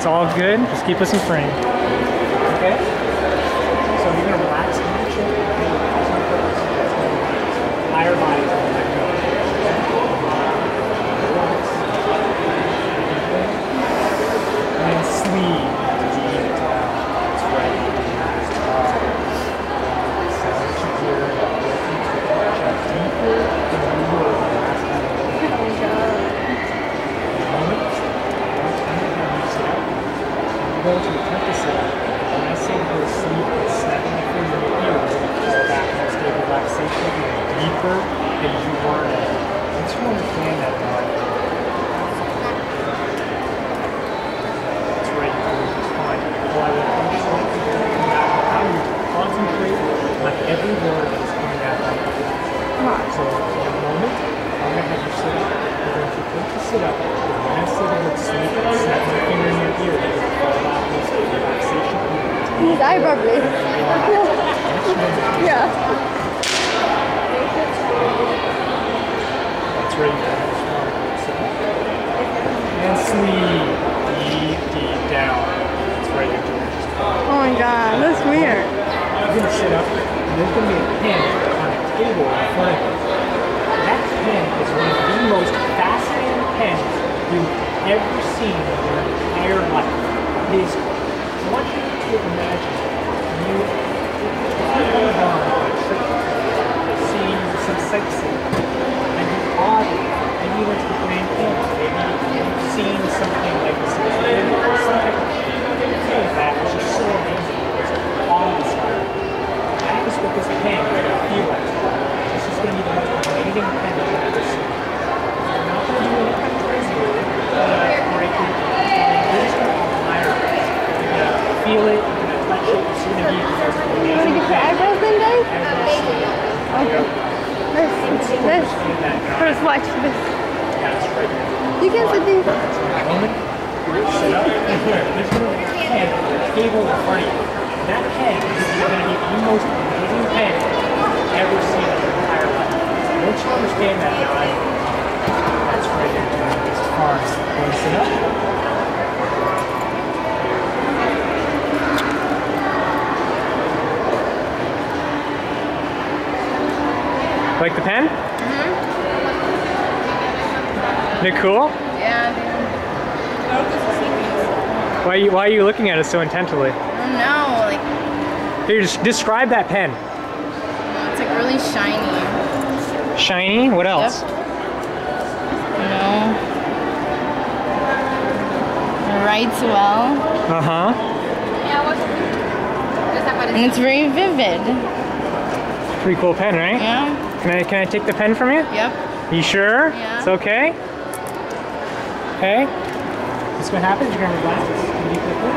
It's all good. Just keep us in frame. Okay? So you're gonna relax in your chin. Higher body. Let go. Relax. And sleep. Deep down. That's right. So keep your check deeper than you were the last time. Moment. I'm gonna have you sit up. I'm going to attempt to sit up. When I say go to sleep, it's snapping the finger in your ear. Fall back in that state of relaxation. You're deeper than you were. Once you understand that, now, That's right, you're doing just fine. Well, I will understand no matter how you concentrate on every word that's coming out of your mouth. So, in a moment, I'm going to have you sit up. You're going to attempt to sit up. And when I say the word sleep, snap my finger in your ear. You're going to fall back in a state of relaxation. His eyebrow raised. yeah. That's right, you guys. Sit. And sleep. Deep, deep down. That's right, you're doing just fine. Oh my god, that's weird. You're gonna sit up, and there's gonna be a pen on a table in front of you. That pen is one of the most fascinating pens you've ever seen in your entire life. It is, I want you to imagine you, seeing some sightseeing, and you oddly, maybe you went to the Grand Canyon, maybe you've seen something like this, or something like that, which is so amazing, it's awe-inspiring. That is what this pen is going to feel like. This is going to be the most amazing pen you've ever seen. You're not going to do any kind of crazy with it. You're going to break it. You're just going to admire it. You're going to feel it. You're going to touch it. It's going to be the most Want to get your eyebrows done, guys? Okay. This, this. First, watch this. You can sit there. up, and here, there's going to you. That pen is going to be the most amazing pen you've ever seen in your entire life. Once you understand that that's right, you're doing just fine. Want to sit up? Pen? Mm-hmm. They're cool? Yeah, Why are you, why are you looking at it so intently? I don't know, like, Here, just describe that pen. it's like really shiny, Shiny? What else? you know? It writes well, Uh huh. and it's very vivid, Pretty cool pen, right? yeah? Can I can I take the pen from you? Yep. You sure? Yeah. It's okay? Okay. This what happens, you're gonna relax deep quickly.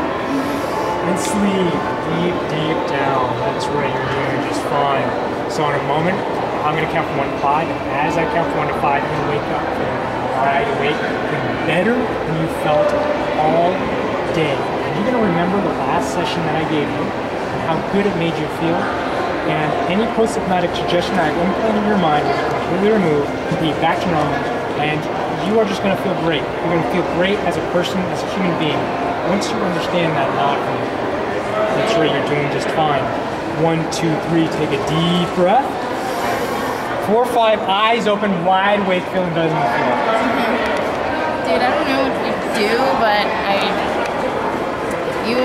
And sleep deep, deep down. That's right, you're doing just fine. So in a moment, I'm gonna count from one to five, and as I count from one to five, you're gonna wake up wide awake, feeling better than you felt all day. And you're gonna remember the last session that I gave you and how good it made you feel. And any post-hypnotic suggestion that I've implanted in your mind will be completely removed, be back to normal, and you are just going to feel great. You're going to feel great as a person, as a human being. Once you understand that knowledge, that's right, you're doing just fine. One, two, three, take a deep breath. Four, five, eyes open, wide awake, feeling better than mm-hmm. before. Dude, I don't know what you do, but I, you,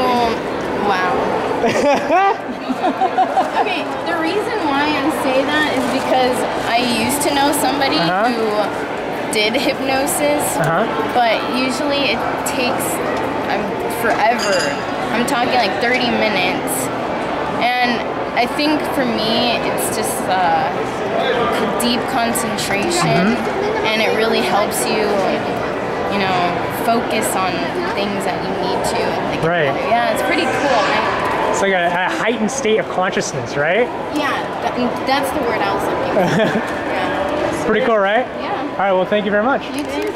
wow. okay, the reason why I say that is because I used to know somebody Uh-huh. who did hypnosis, Uh huh. but usually it takes um, forever. I'm talking like 30 minutes. And I think for me, it's just uh, deep concentration, and it really helps you, you know, focus on things that you need to. Like, Right. Yeah, it's pretty cool. I, It's like a, a heightened state of consciousness, right? yeah, that, that's the word I was looking for. yeah. Pretty cool, right? Yeah. All right, well, thank you very much. You too.